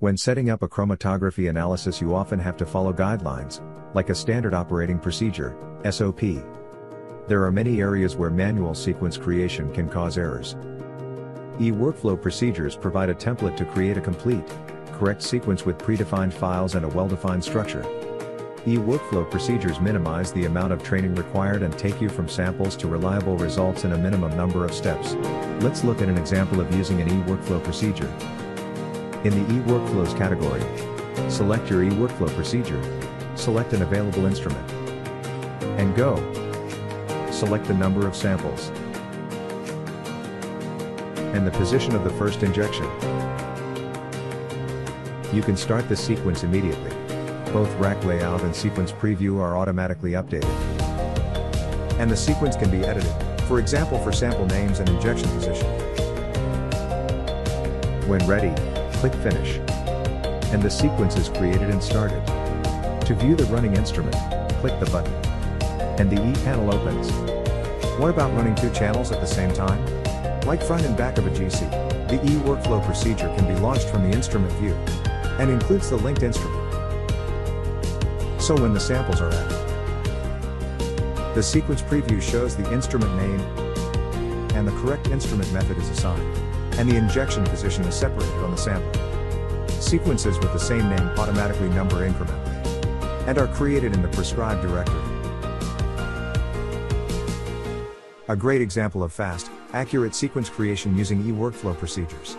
When setting up a chromatography analysis you often have to follow guidelines, like a standard operating procedure, SOP. There are many areas where manual sequence creation can cause errors. eWorkflow procedures provide a template to create a complete, correct sequence with predefined files and a well-defined structure. eWorkflow procedures minimize the amount of training required and take you from samples to reliable results in a minimum number of steps. Let's look at an example of using an eWorkflow procedure. In the eWorkflows category, select your eWorkflow procedure, select an available instrument, and go. Select the number of samples and the position of the first injection. You can start the sequence immediately. Both rack layout and sequence preview are automatically updated. And the sequence can be edited, for example for sample names and injection position. When ready, click Finish. And the sequence is created and started. To view the running instrument, click the button. And the E-panel opens. What about running two channels at the same time? Like front and back of a GC, the eWorkflow procedure can be launched from the instrument view, and includes the linked instrument. So when the samples are added, the sequence preview shows the instrument name, and the correct instrument method is assigned and the injection position is separated on the sample. Sequences with the same name automatically number incrementally and are created in the prescribed directory. A great example of fast, accurate sequence creation using eWorkflow procedures.